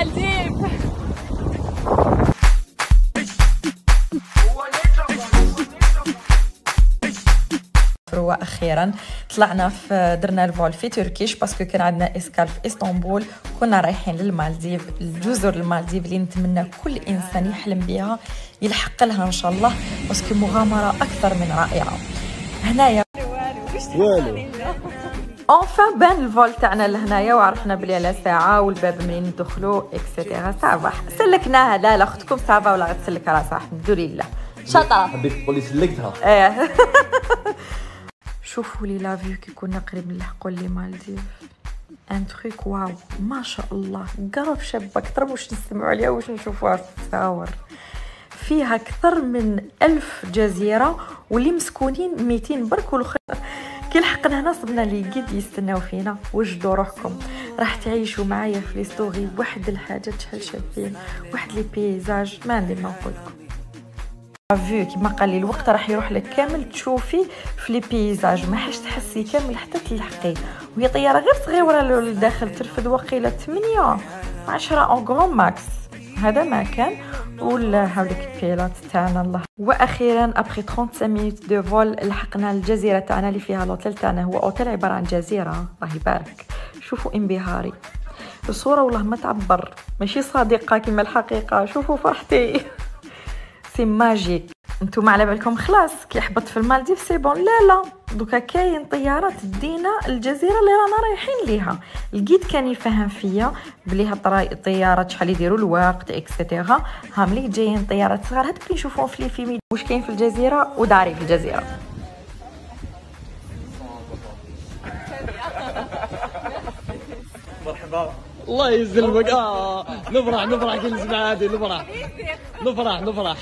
المالديف وأخيرا طلعنا في درنا ال vol في Turkish parce que كان عندنا escale في إسطنبول. كنا رايحين للمالديف الجزر المالديف اللي نتمنى كل إنسان يحلم بها يلحق لها إن شاء الله. parce que مغامرة أكثر من رائعة. هنايا. والو. enfin بان ال vol تاعنا لهنايا وعرفنا بلي على ساعة والباب منين ندخلو et cetera ça va سلكناها لا لا اختكم ça va ولا غتسلك راسها؟ الحمد لله شاطره حبيت تقولي سلكتها. إيه. شوفوا لي la vue كي كنا قريب نلحقوا les Maldives. un truc wow ما شاء الله. قرب شابه أكثر واش نسمعوا عليها واش نشوفوها في التصاور فيها أكثر من ألف جزيرة واللي مسكونين 200 برك والاخر كي لحقنا هنا صبنا لي قد يستناو فينا وجدوا روحكم. راح تعيشوا معايا في les stories واحد الحاجات شحال شابين واحد les paysages ما عندي ما نقول لكم. vue كيما قال لي الوقت راح يروح لك كامل تشوفي في les paysages ما حاش تحسي كامل حتى تلحقي. وهي طياره غير صغيره للداخل ترفد وقيله 8 10 un grand max. هذا ما كان. ولا هاوليك ال pilote تاعنا الله. وأخيرا après 35 minutes de vol لحقنا الجزيرة تاعنا اللي فيها l'hôtel تاعنا. هو اوتيل عبارة عن جزيرة الله يبارك شوفوا انبهاري. الصورة والله ما تعبر. ماشي صادقة كما الحقيقة. شوفوا فرحتي. c'est magique نتوما على بالكم خلاص كي حبط في المالديف c'est bon. لا لا. دوكا كاين طياره تدينا الجزيرة اللي رانا رايحين ليها. ال guide كان يفهم فيا بلي هاد الطيارات شحال يديروا الوقت اكسيتيرا ها ملي جايين طيارات صغار هادوك اللي نشوفوهم في الفيلم واش كاين في الجزيرة وداري في الجزيرة. مرحبا. الله يسلمك آه. نفرح نفرح كل نفرح. نفرح نفرح.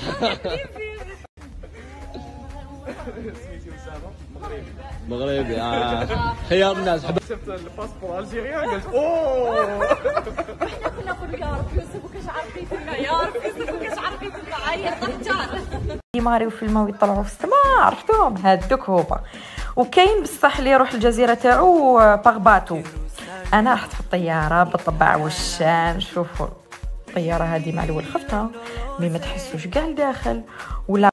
مغربي آه. خيار الناس. شفت الباسبور الجيريان قلت أوه! كنا نقول يا رب يوسف وكاش عارفين فينا يا رب يوسف وكاش عارفين فينا عيط اختار يماريو فيلماو يطلعوا في السماء. عرفتوهم هادوك هما وكاين بصح اللي يروح الجزيرة تاعو باغباتو أنا رحت في الطياره بالطبع والشان. شوفوا الطيارة هذه مع الأول خفتها مي ما تحسوش كاع لداخل. ولا